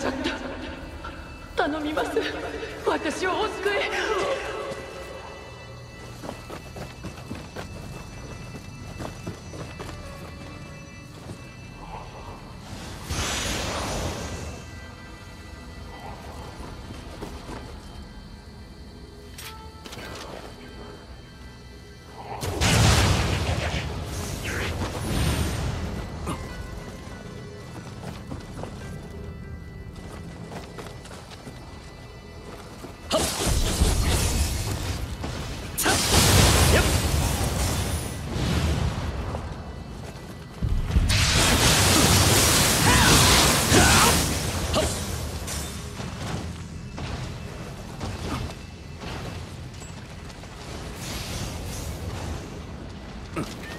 ちゃった。頼みます。私をお救え Hmm.